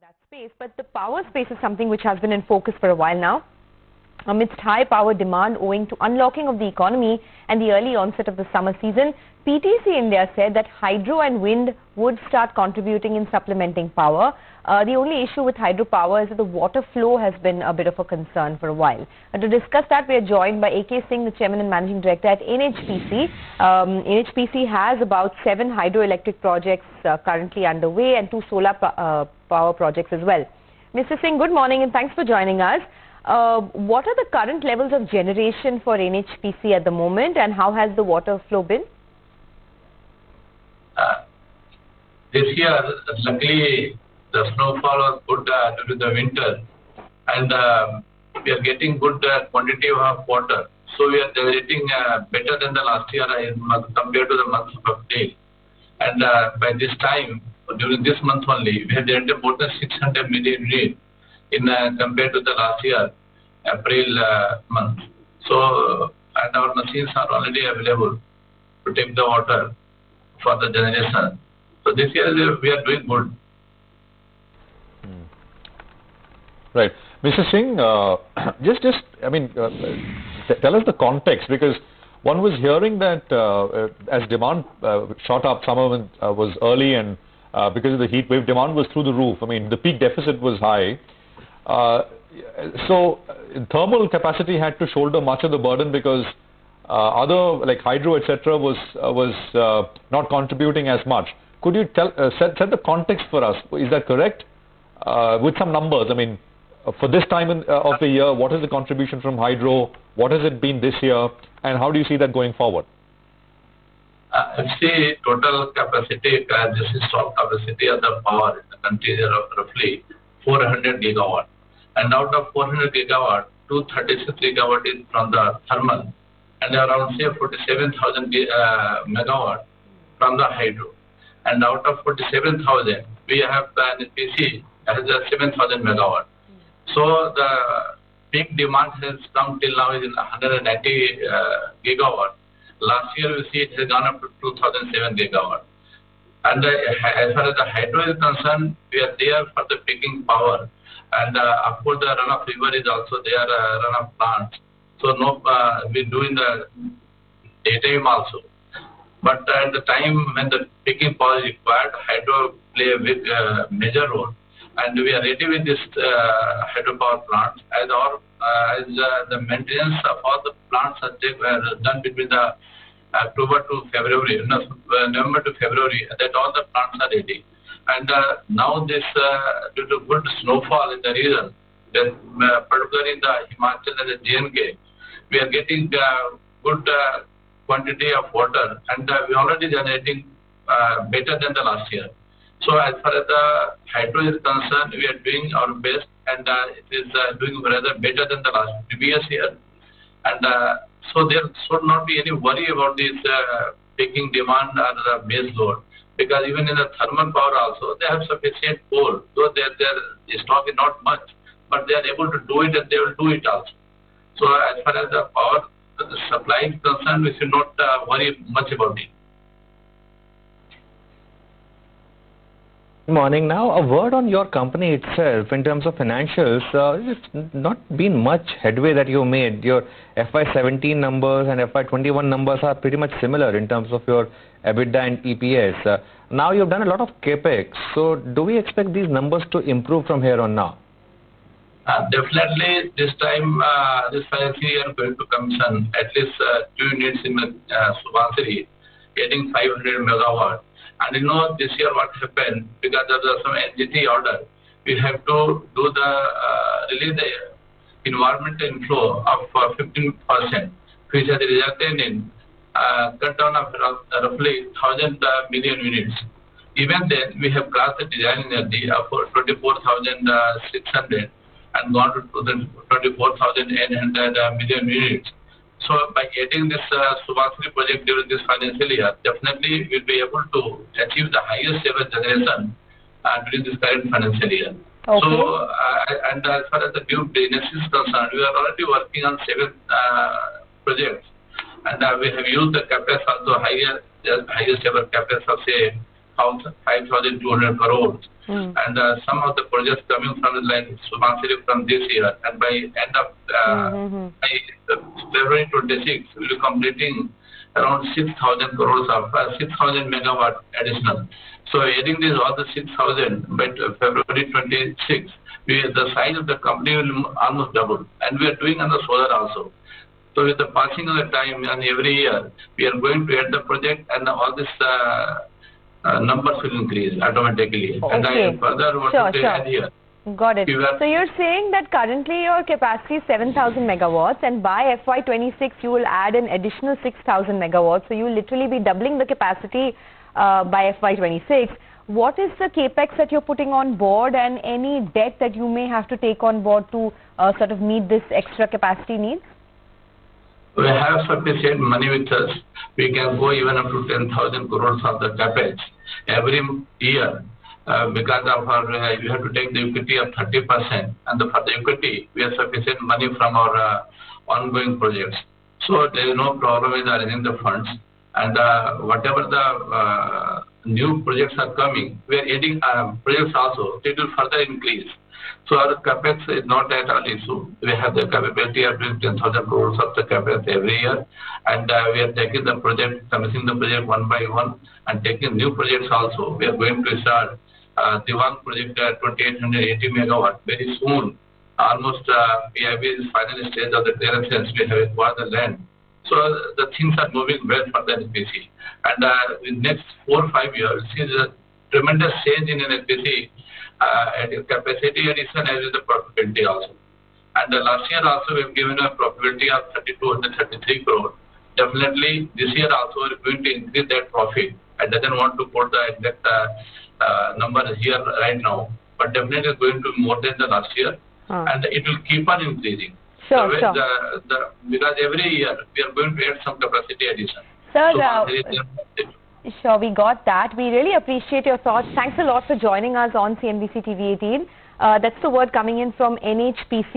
that space, but the power space is something which has been in focus for a while now. Amidst high power demand owing to unlocking of the economy and the early onset of the summer season, PTC India said that hydro and wind would start contributing in supplementing power. Uh, the only issue with hydropower is that the water flow has been a bit of a concern for a while. And to discuss that, we are joined by AK Singh, the Chairman and Managing Director at NHPC. Um, NHPC has about seven hydroelectric projects uh, currently underway and two solar uh, power projects as well. Mr. Singh, good morning and thanks for joining us. Uh, what are the current levels of generation for NHPC at the moment and how has the water flow been? Uh, this year, luckily, the snowfall was good uh, the winter and uh, we are getting good uh, quantity of water. So we are generating uh, better than the last year compared to the month of April. And by this time, during this month only, we have generated more than 600 million units in uh, compared to the last year, April uh, month. So, and our machines are already available to take the water for the generation. So this year we are doing good. Hmm. Right. Mr. Singh, uh, just, just, I mean, uh, tell us the context because one was hearing that uh, uh as demand uh, shot up, summer was early and because of the heat wave, demand was through the roof. I mean, the peak deficit was high. Uh, so thermal capacity had to shoulder much of the burden because uh, other like hydro etc was uh, was not contributing as much. Could you tell set, the context for us? Is that correct? with some numbers, I mean, for this time uh, of the year, what is the contribution from hydro? What has it been this year? And how do you see that going forward? Uh, see, total capacity, this installed capacity of the power in the country is roughly 400 gigawatt and out of 400 gigawatt, 236 gigawatt is from the thermal, and around say 47,000 uh, megawatt from the hydro. And out of 47,000, we have the NPC has a 7,000 megawatt. So the peak demand has come till now is 190 uh, gigawatt. Last year we see it has gone up to 2007 gigawatt. And uh, as far as the hydro is concerned, we are there for the peaking power and uh, of course, the run-of-river is also there, uh, runoff plant. So no, uh, we doing the daytime also. But at the time when the peaking power is required, hydro play a big, uh, major role. And we are ready with this uh, hydropower plant as our uh, as uh, the maintenance of all the plants are uh, done between the October to February, no, November to February, that all the plants are ready. And uh, now this, uh, due to good snowfall in the region, then uh, particularly in the Himachal and the J&K, we are getting good quantity of water and we are already generating better than the last year. So as far as the hydro is concerned, we are doing our best and uh, it is uh, doing rather better than the last previous year. And uh, so there should not be any worry about this peaking demand or the base load because even in the thermal power also, they have sufficient coal, though their, their stock is not much, but they are able to do it and they will do it also. So as far as the power supply is concerned, we should not uh, worry much about it. Good morning. Now, a word on your company itself in terms of financials. Uh, it's not been much headway that you made. Your FY17 numbers and FY21 numbers are pretty much similar in terms of your EBITDA and EPS. Uh, now you've done a lot of capex. So, do we expect these numbers to improve from here on now? Uh, definitely, this time, this financial year, going to commission at least two units in Subansiri, getting 500 megawatt and you know, this year what happened, because of the, some NGT order, we have to do the, uh, release the environmental inflow of uh, 15%, which has resulted in uh, cut down of roughly 1,000 uh, million units. Even then, we have crossed the design energy of 24,600 and gone to 24,800 uh, units. So by getting this uh, project during this financial year, definitely we'll be able to achieve the highest ever generation uh, during this current financial year. Okay. So, uh, and as far as the new business is concerned, we are already working on seven uh, projects, and uh, we have used the capex also higher, the highest ever capex of say 5,200 crores. Mm. And uh, some of the projects coming from like Subansiri from this year, and by end of uh, Mhm. by uh, February 26, we'll be completing around 6,000 crores of uh, 6,000 megawatt additional. So adding this all the 6,000 by February 26, we, the size of the company will almost double, and we are doing on the solar also. So with the passing of the time and every year, we are going to add the project and all this uh, numbers will increase automatically. And I further want Sure, to sure. add here. Got it. So you're saying that currently your capacity is 7,000 megawatts and by FY26 you will add an additional 6,000 megawatts. So you will literally be doubling the capacity uh, by FY26. What is the capex that you're putting on board and any debt that you may have to take on board to uh, sort of meet this extra capacity needs? We have sufficient money with us. We can go even up to 10,000 crores of the capex every year. Uh, because of our, uh, we have to take the equity of 30%, and the, for the equity, we have sufficient money from our uh, ongoing projects. So there is no problem with arranging the funds, and uh, whatever the uh, new projects are coming, we are adding uh, projects also. It will further increase. So our capex is not at all issue. We have the capability of doing 10,000 crores of the capex every year, and uh, we are taking the project, commissioning the project one by one, and taking new projects also. We are going to start uh, the one project at 2880 megawatt very soon. Almost uh, have is final stage of the clearances. We have acquired the land. So the things are moving well for the NPC. And uh, in next four or five years, is a tremendous change in NPC uh, capacity addition as the profitability also. And uh, last year also we have given a profitability of 3233 crore. Definitely this year also we are going to increase that profit. I doesn't want to put the exact uh, number here right now, but definitely it's going to be more than the last year, Uh, and it will keep on increasing. Sure, way sure. The, the, because every year we are going to add some capacity addition. Sir, So, uh, Sure, we got that. We really appreciate your thoughts. Thanks a lot for joining us on CNBC TV 18. Uh, that's the word coming in from NHPC.